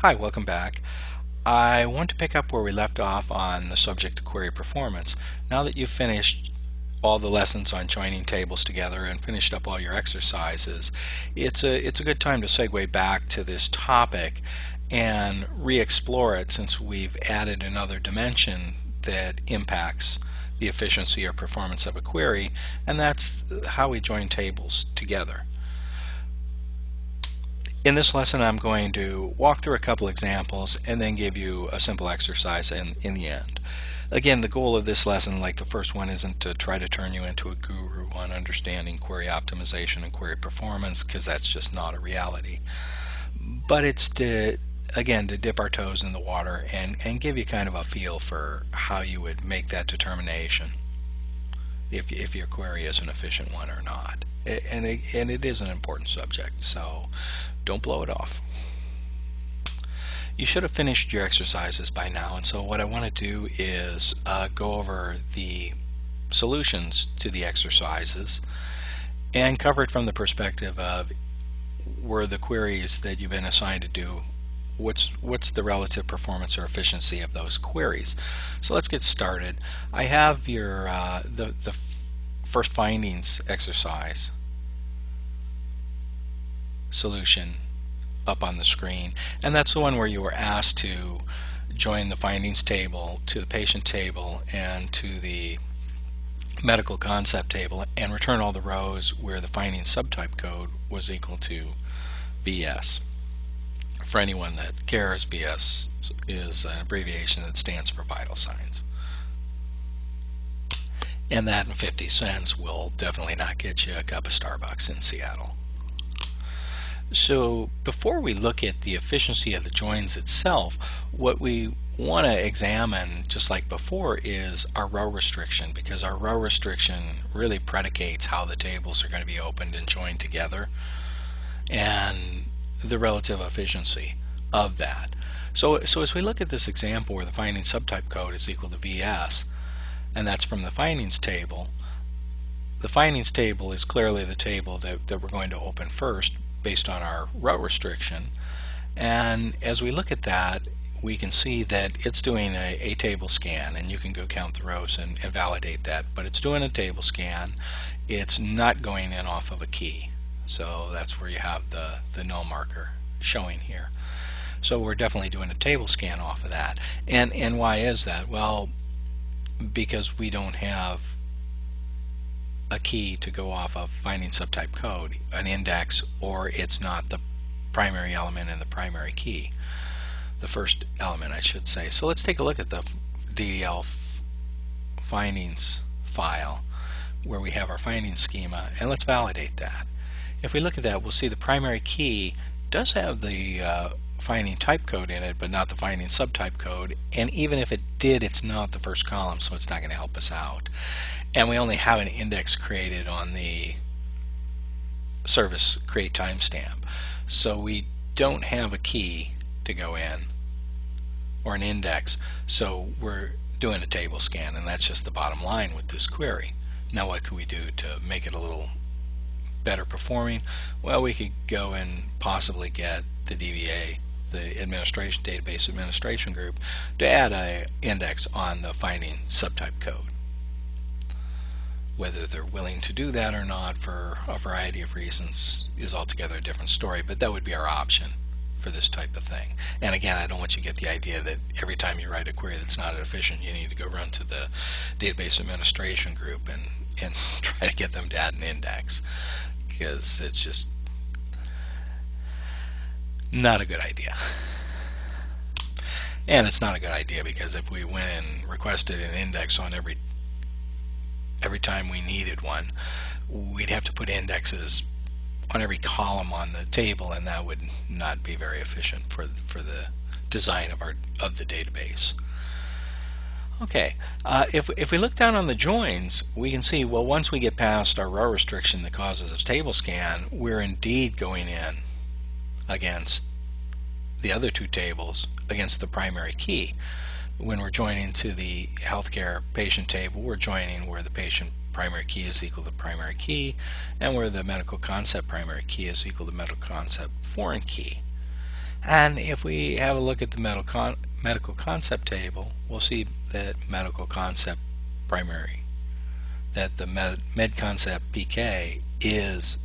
Hi, welcome back. I want to pick up where we left off on the subject of query performance. Now that you've finished all the lessons on joining tables together and finished up all your exercises, it's a, it's a good time to segue back to this topic and re-explore it since we've added another dimension that impacts the efficiency or performance of a query, and that's how we join tables together. In this lesson I'm going to walk through a couple examples and then give you a simple exercise in, in the end. Again, the goal of this lesson, like the first one, isn't to try to turn you into a guru on understanding query optimization and query performance, because that's just not a reality. But it's to, again, to dip our toes in the water and, and give you kind of a feel for how you would make that determination if, if your query is an efficient one or not. And it, and it is an important subject, so don't blow it off. You should have finished your exercises by now, and so what I want to do is uh, go over the solutions to the exercises and cover it from the perspective of were the queries that you've been assigned to do what's what's the relative performance or efficiency of those queries? So let's get started. I have your uh, the the first findings exercise solution up on the screen. And that's the one where you were asked to join the findings table to the patient table and to the medical concept table and return all the rows where the findings subtype code was equal to VS. For anyone that CARES-VS is an abbreviation that stands for vital signs. And that and 50 cents will definitely not get you a cup of Starbucks in Seattle. So before we look at the efficiency of the joins itself, what we want to examine, just like before, is our row restriction because our row restriction really predicates how the tables are going to be opened and joined together and the relative efficiency of that. So, so as we look at this example where the findings subtype code is equal to VS, and that's from the findings table, the findings table is clearly the table that, that we're going to open first based on our row restriction. And as we look at that, we can see that it's doing a, a table scan and you can go count the rows and, and, validate that but it's doing a table scan it's not going in off of a key so that's where you have the the null marker showing here so we're definitely doing a table scan off of that and and why is that well because we don't have a key to go off of finding subtype code, an index, or it's not the primary element in the primary key. The first element, I should say. So let's take a look at the DDL findings file where we have our findings schema and let's validate that. If we look at that, we'll see the primary key does have the uh, finding type code in it, but not the finding subtype code. And even if it did, it's not the first column, so it's not going to help us out and we only have an index created on the service create timestamp. So we don't have a key to go in or an index. So we're doing a table scan and that's just the bottom line with this query. Now what could we do to make it a little better performing? Well, we could go and possibly get the DBA, the administration database administration group, to add a index on the finding subtype code. Whether they're willing to do that or not for a variety of reasons is altogether a different story, but that would be our option for this type of thing. And again, I don't want you to get the idea that every time you write a query that's not efficient, you need to go run to the database administration group and, and try to get them to add an index because it's just not a good idea. And it's not a good idea because if we went and requested an index on every every time we needed one, we'd have to put indexes on every column on the table, and that would not be very efficient for for the design of our of the database. Okay, uh, if, if we look down on the joins, we can see, well, once we get past our row restriction that causes a table scan, we're indeed going in against the other two tables against the primary key when we're joining to the healthcare patient table, we're joining where the patient primary key is equal to primary key and where the medical concept primary key is equal to medical concept foreign key. And if we have a look at the medical, con medical concept table, we'll see that medical concept primary, that the med, med concept PK is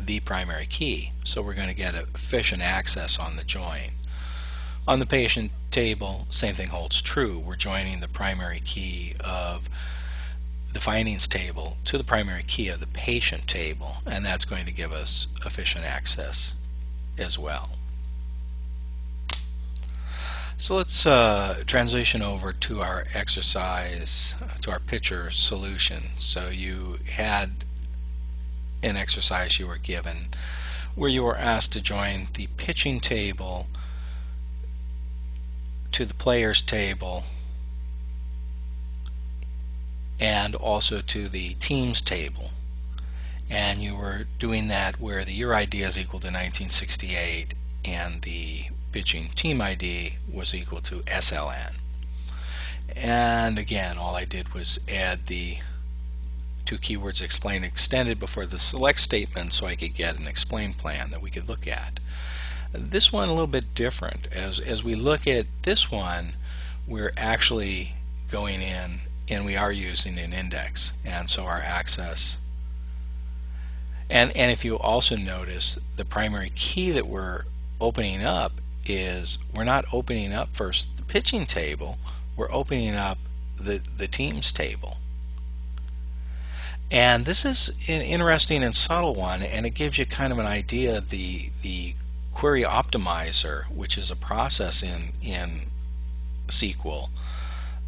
the primary key. So we're going to get efficient access on the join. On the patient table, same thing holds true. We're joining the primary key of the findings table to the primary key of the patient table, and that's going to give us efficient access as well. So let's uh, transition over to our exercise, uh, to our picture solution. So you had an exercise you were given where you were asked to join the pitching table to the players table and also to the teams table and you were doing that where the year ID is equal to 1968 and the pitching team ID was equal to SLN and again all I did was add the two keywords explain extended before the select statement so I could get an explain plan that we could look at. This one a little bit different. As, as we look at this one, we're actually going in and we are using an index and so our access and and if you also notice the primary key that we're opening up is we're not opening up first the pitching table we're opening up the the teams table and this is an interesting and subtle one, and it gives you kind of an idea of the, the query optimizer, which is a process in, in SQL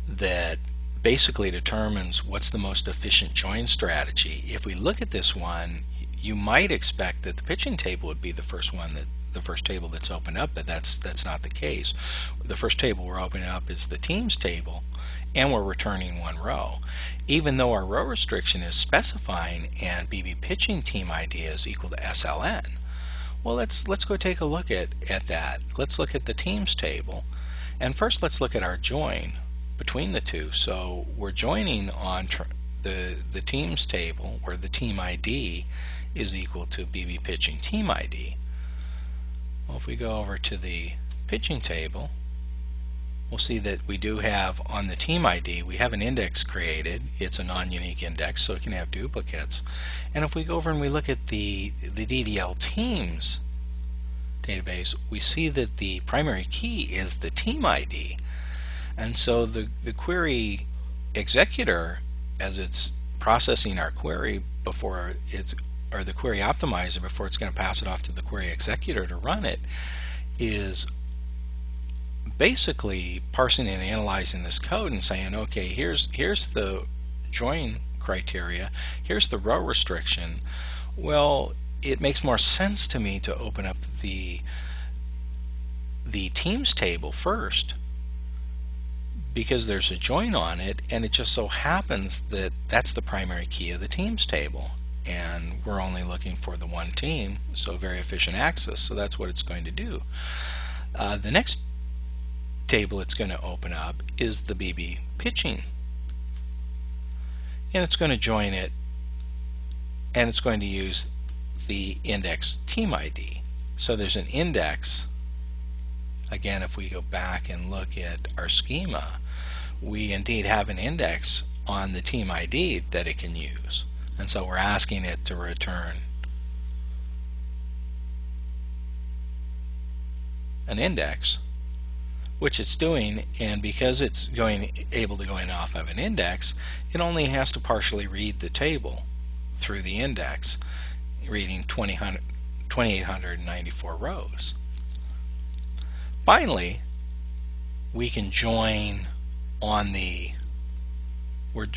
that basically determines what's the most efficient join strategy. If we look at this one, you might expect that the pitching table would be the first one that the first table that's opened up, but that's that's not the case. The first table we're opening up is the teams table, and we're returning one row. Even though our row restriction is specifying and BB pitching team ID is equal to SLN. Well, let's let's go take a look at, at that. Let's look at the teams table. And first let's look at our join between the two. So we're joining on the, the teams table where the team ID is equal to BB pitching team ID. Well, if we go over to the pitching table, we'll see that we do have on the team ID, we have an index created. It's a non-unique index, so it can have duplicates. And if we go over and we look at the, the DDL teams database, we see that the primary key is the team ID. And so the, the query executor, as it's processing our query before it's or the query optimizer before it's going to pass it off to the query executor to run it is basically parsing and analyzing this code and saying okay here's here's the join criteria here's the row restriction. Well it makes more sense to me to open up the the teams table first because there's a join on it and it just so happens that that's the primary key of the teams table and we're only looking for the one team so very efficient access. So that's what it's going to do. Uh, the next table it's going to open up is the BB pitching. And it's going to join it and it's going to use the index team ID so there's an index. Again if we go back and look at our schema we indeed have an index on the team ID that it can use and so we're asking it to return. An index which it's doing and because it's going able to going off of an index it only has to partially read the table through the index reading 2894 rows. Finally we can join on the we're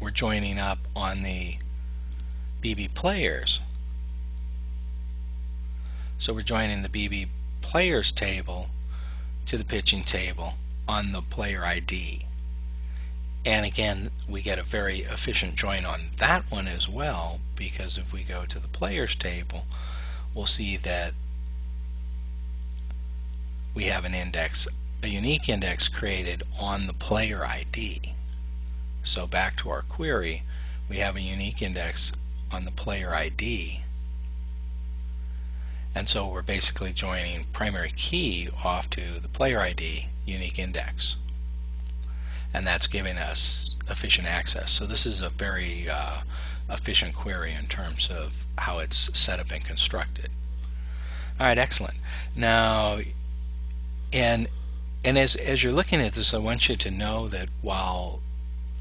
we're joining up on the BB players. So we're joining the BB players table to the pitching table on the player ID. And again, we get a very efficient join on that one as well because if we go to the players table, we'll see that we have an index, a unique index created on the player ID. So back to our query, we have a unique index on the player ID. And so we're basically joining primary key off to the player ID unique index. And that's giving us efficient access. So this is a very uh, efficient query in terms of how it's set up and constructed. All right, excellent. Now, and and as as you're looking at this, I want you to know that while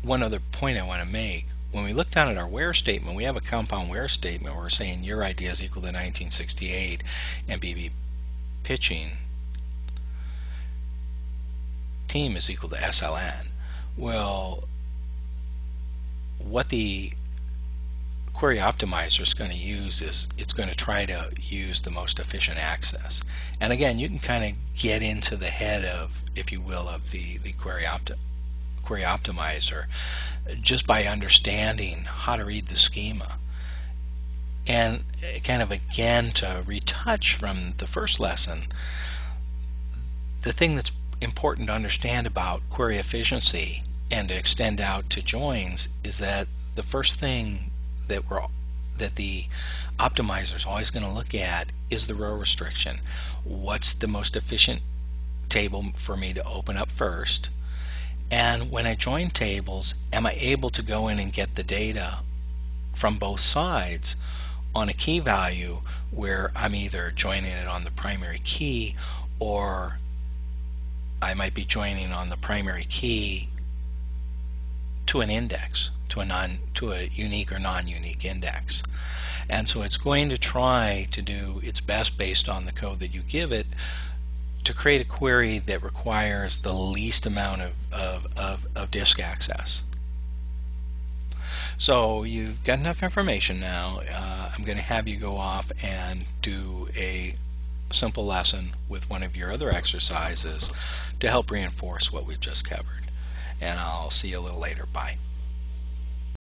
one other point I want to make, when we look down at our where statement, we have a compound where statement where we're saying year ID is equal to 1968 and BB pitching team is equal to SLN. Well, what the query optimizer is going to use is it's going to try to use the most efficient access. And again, you can kind of get into the head of, if you will, of the, the query, opti query optimizer just by understanding how to read the schema. And kind of again to retouch from the first lesson, the thing that's important to understand about query efficiency and to extend out to joins is that the first thing that we're that the optimizer is always going to look at is the row restriction. What's the most efficient table for me to open up first? And when I join tables, am I able to go in and get the data from both sides on a key value where I'm either joining it on the primary key or I might be joining on the primary key to an index to a non to a unique or non-unique index. And so it's going to try to do its best based on the code that you give it to create a query that requires the least amount of, of, of, of disk access. So you've got enough information now. Uh, I'm going to have you go off and do a simple lesson with one of your other exercises to help reinforce what we've just covered. And I'll see you a little later. Bye.